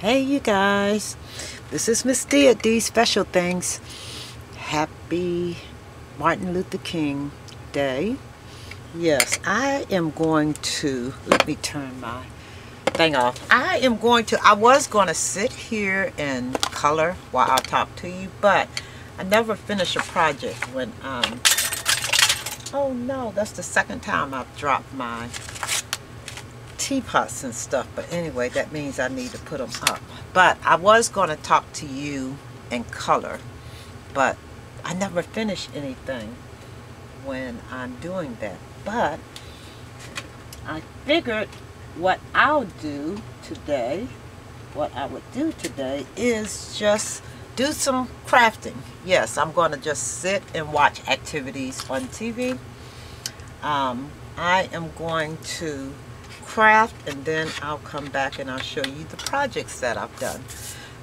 Hey you guys, this is Miss D at Dee's Special Things. Happy Martin Luther King Day. Yes, I am going to, let me turn my thing off. I am going to, I was going to sit here and color while I talk to you, but I never finish a project when, um, oh no, that's the second time I've dropped my teapots and stuff but anyway that means I need to put them up. But I was going to talk to you in color but I never finish anything when I'm doing that. But I figured what I'll do today what I would do today is just do some crafting. Yes I'm going to just sit and watch activities on TV um, I am going to craft and then I'll come back and I'll show you the projects that I've done.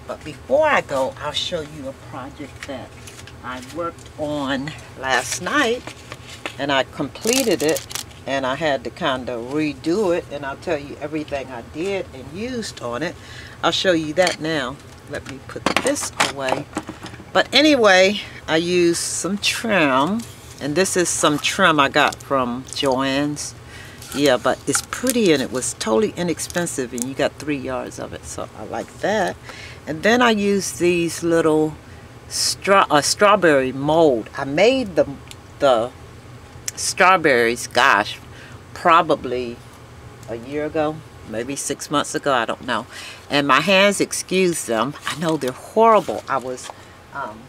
But before I go, I'll show you a project that I worked on last night and I completed it and I had to kind of redo it and I'll tell you everything I did and used on it. I'll show you that now. Let me put this away. But anyway, I used some trim and this is some trim I got from Joann's yeah but it's pretty and it was totally inexpensive and you got three yards of it so I like that. And then I used these little straw a strawberry mold. I made the the strawberries gosh probably a year ago maybe six months ago I don't know. And my hands excuse them. I know they're horrible. I was um,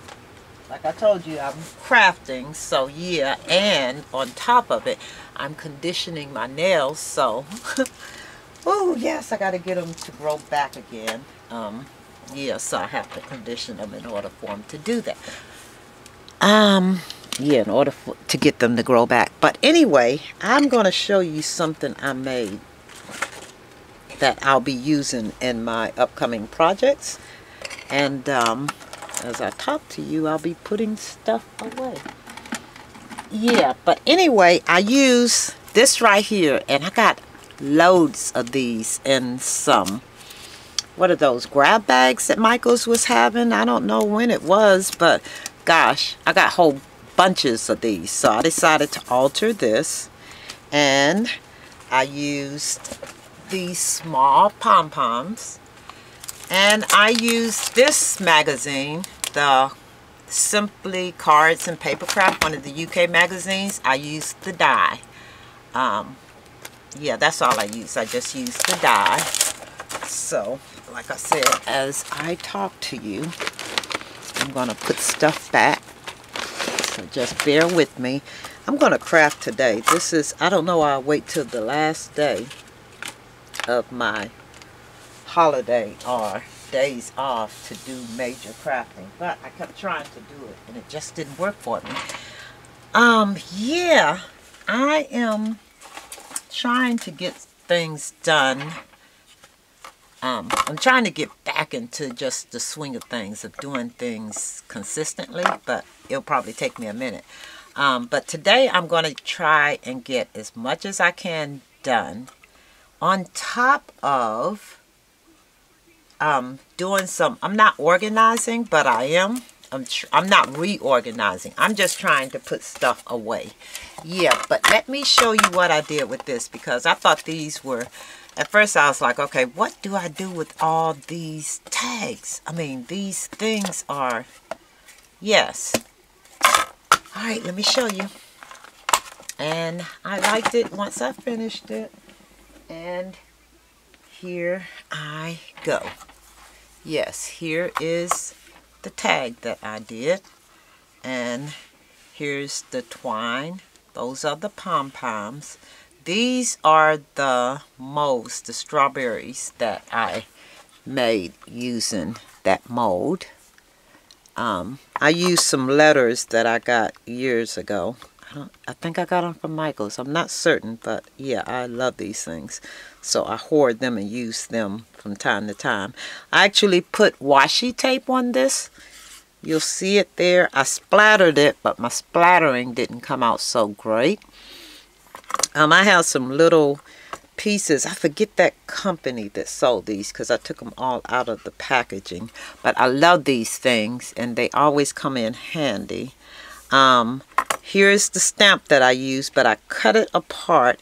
like I told you, I'm crafting, so yeah, and on top of it, I'm conditioning my nails, so, oh yes, I got to get them to grow back again. Um, yeah, so I have to condition them in order for them to do that. Um, yeah, in order for, to get them to grow back. But anyway, I'm going to show you something I made that I'll be using in my upcoming projects. And, um, as I talk to you, I'll be putting stuff away. Yeah, but anyway, I use this right here, and I got loads of these and some, what are those, grab bags that Michaels was having? I don't know when it was, but gosh, I got whole bunches of these. So I decided to alter this, and I used these small pom-poms and I use this magazine, the Simply Cards and Papercraft, one of the UK magazines. I use the die. Um, yeah, that's all I use. I just use the die. So, like I said, as I talk to you, I'm going to put stuff back. So just bear with me. I'm going to craft today. This is, I don't know, I'll wait till the last day of my holiday or days off to do major crafting. But I kept trying to do it and it just didn't work for me. Um, yeah, I am trying to get things done. Um, I'm trying to get back into just the swing of things, of doing things consistently, but it'll probably take me a minute. Um, but today I'm going to try and get as much as I can done on top of um, doing some, I'm not organizing, but I am. I'm, I'm not reorganizing. I'm just trying to put stuff away. Yeah, but let me show you what I did with this because I thought these were, at first I was like, okay, what do I do with all these tags? I mean, these things are, yes. All right, let me show you. And I liked it once I finished it. And here I go. Yes, here is the tag that I did. And here's the twine. Those are the pom-poms. These are the molds, the strawberries that I made using that mold. Um, I used some letters that I got years ago I, think I got them from Michael's. I'm not certain, but yeah, I love these things. So I hoard them and use them from time to time. I actually put washi tape on this. You'll see it there. I splattered it, but my splattering didn't come out so great. Um, I have some little pieces. I forget that company that sold these because I took them all out of the packaging. But I love these things and they always come in handy. Um, here's the stamp that I use, but I cut it apart.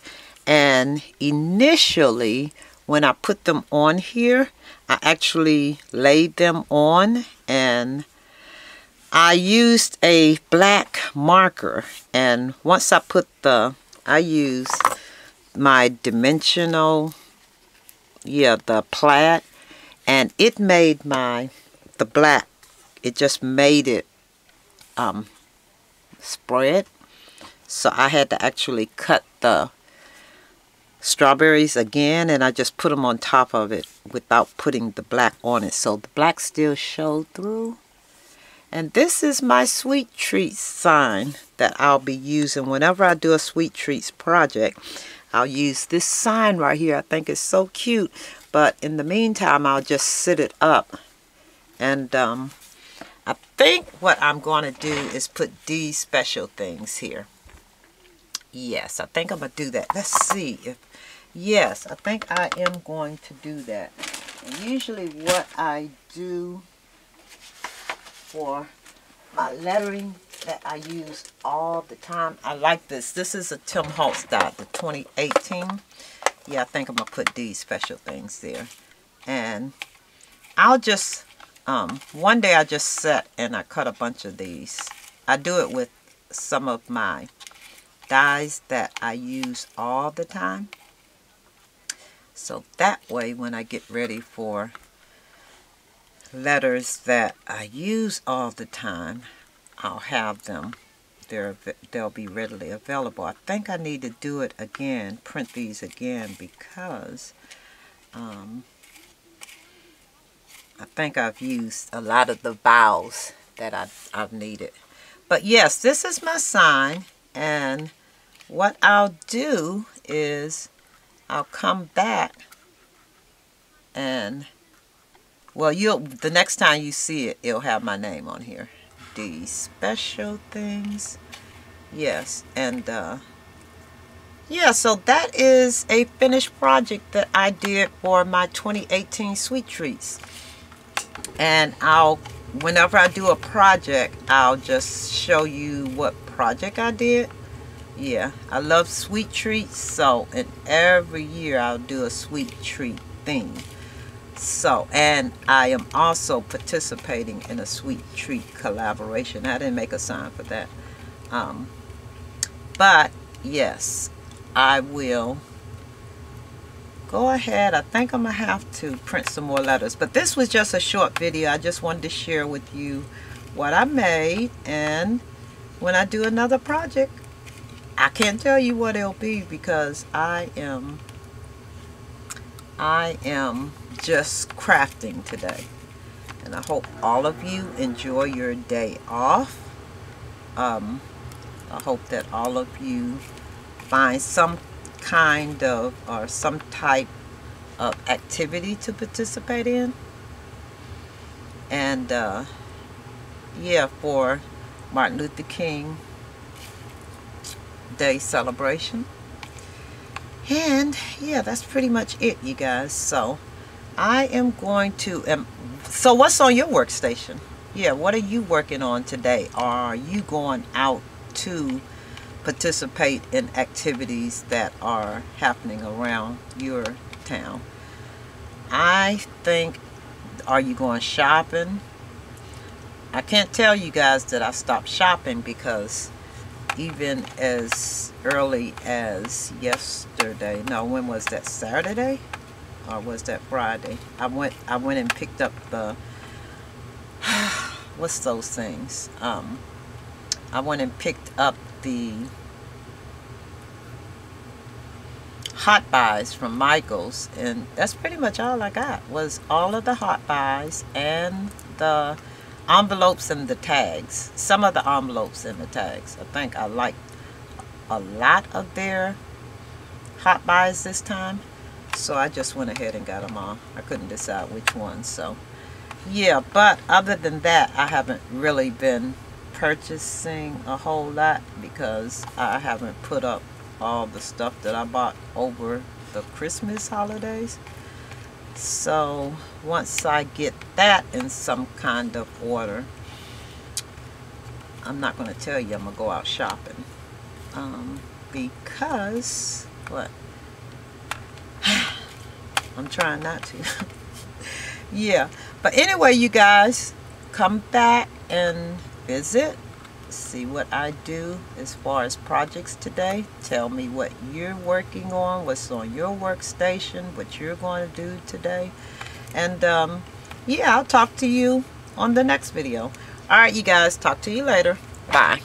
And initially, when I put them on here, I actually laid them on and I used a black marker. And once I put the, I used my dimensional, yeah, the plaid, and it made my, the black, it just made it um, spread. So I had to actually cut the strawberries again and I just put them on top of it without putting the black on it. So the black still showed through. And this is my sweet treats sign that I'll be using whenever I do a sweet treats project. I'll use this sign right here. I think it's so cute. But in the meantime, I'll just sit it up. And um, I think what I'm going to do is put Dee's Special Things here. Yes, I think I'm going to do that. Let's see if... Yes, I think I am going to do that. And usually what I do for my lettering that I use all the time. I like this. This is a Tim Holtz dot, the 2018. Yeah, I think I'm going to put Dee's Special Things there. And I'll just, um, one day I just sat and I cut a bunch of these. I do it with some of my dies that I use all the time. So that way when I get ready for letters that I use all the time, I'll have them. They're, they'll be readily available. I think I need to do it again, print these again, because um, think I've used a lot of the vowels that I, I've needed. But yes, this is my sign, and what I'll do is I'll come back and well you'll the next time you see it it'll have my name on here Dee's Special Things. Yes, and uh, yeah, so that is a finished project that I did for my 2018 Sweet Treats. And I'll, whenever I do a project, I'll just show you what project I did. Yeah, I love sweet treats, so and every year I'll do a sweet treat thing So, and I am also participating in a sweet treat collaboration. I didn't make a sign for that. Um, but, yes, I will go ahead. I think I'm going to have to print some more letters. But this was just a short video. I just wanted to share with you what I made. And when I do another project, I can't tell you what it'll be because I am, I am just crafting today. And I hope all of you enjoy your day off. Um, I hope that all of you find some kind of or some type of activity to participate in. And uh, yeah, for Martin Luther King Day celebration. And yeah, that's pretty much it, you guys. So I am going to, um, so what's on your workstation? Yeah, what are you working on today? Are you going out to participate in activities that are happening around your town? I think, are you going shopping? I can't tell you guys that I stopped shopping because even as early as yesterday, no, when was that, Saturday? or was that Friday? I went I went and picked up the what's those things? Um, I went and picked up the hot buys from Michaels and that's pretty much all I got was all of the hot buys and the envelopes and the tags some of the envelopes and the tags I think I liked a lot of their hot buys this time so I just went ahead and got them all. I couldn't decide which one. So yeah, but other than that, I haven't really been purchasing a whole lot because I haven't put up all the stuff that I bought over the Christmas holidays. So once I get that in some kind of order, I'm not going to tell you I'm going to go out shopping. Um, because, what? I'm trying not to. yeah. But anyway, you guys, come back and visit. See what I do as far as projects today. Tell me what you're working on, what's on your workstation, what you're going to do today. And um, yeah, I'll talk to you on the next video. All right, you guys. Talk to you later. Bye.